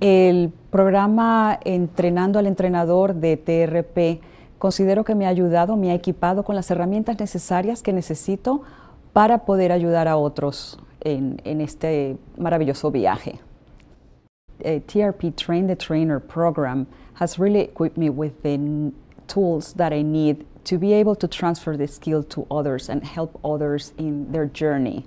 El programa Entrenando al Entrenador de TRP considero que me ha ayudado, me ha equipado con las herramientas necesarias que necesito para poder ayudar a otros en, en este maravilloso viaje. Eh, a TRP Train the Trainer program has really equipped me with the tools that I need to be able to transfer the skill to others and help others in their journey.